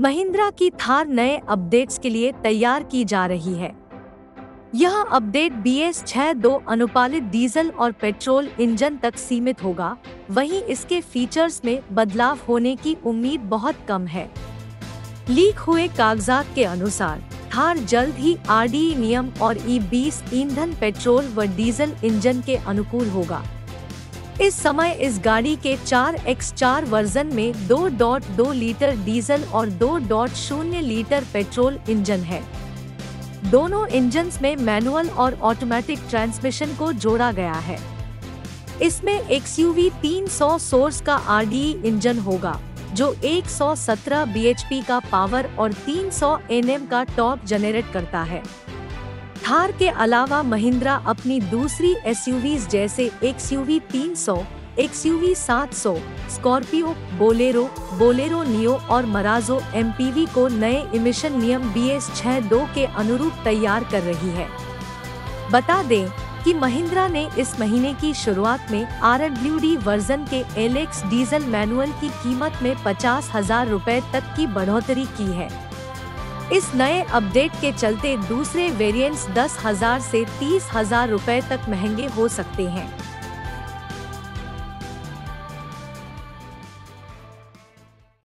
महिंद्रा की थार नए अपडेट्स के लिए तैयार की जा रही है। यह अपडेट बी एस छह दो अनुपालित डीजल और पेट्रोल इंजन तक सीमित होगा। वहीं इसके फीचर्स में बदलाव होने की उम्मीद बहुत कम है। लीक हुए कागजात के अनुसार, थार जल्द ही आरडी नियम और ई बीस ईंधन, पेट्रोल व डीजल इंजन के अनुकूल होगा। इस समय इस गाड़ी के चार एक्स चार वर्जन में दो डॉट दो लीटर डीजल और दो डॉट शून्य लीटर पेट्रोल इंजन है। दोनों इंजन में मैनुअल और ऑटोमेटिक ट्रांसमिशन को जोड़ा गया है। इसमें एक्सयूवी 300 सोर्स का आर इंजन होगा, जो 117 bhp का पावर और 300 nm का टॉप जनरेट करता है। थार के अलावा महिंद्रा अपनी दूसरी एसयूवीज जैसे XUV 300, XUV 700, Scorpio Bolero Bolero Neo और मराजो एमपीवी को नए इमिशन नियम बी एस छह दो के अनुरूप तैयार कर रही है। बता दें कि महिंद्रा ने इस महीने की शुरुआत में आर वर्जन के एलेक्स डीजल मैनुअल की कीमत में पचास हज़ार रूपए तक की बढ़ोतरी की है। इस नए अपडेट के चलते दूसरे वेरिएंट्स दस हज़ार से तीस हज़ार रूपए तक महँगे हो सकते हैं।